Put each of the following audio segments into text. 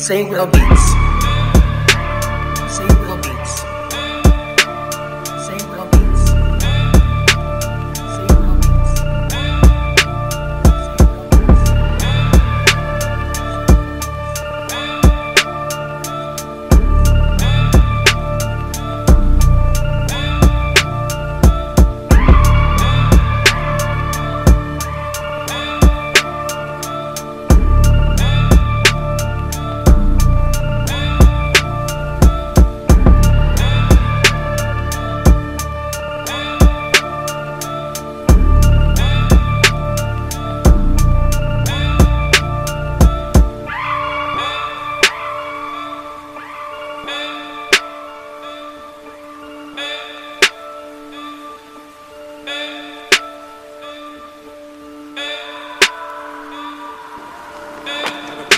St. Will Beats. St.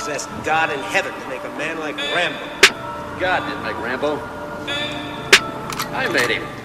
Possessed God in heaven to make a man like Rambo. God didn't make Rambo. I made him.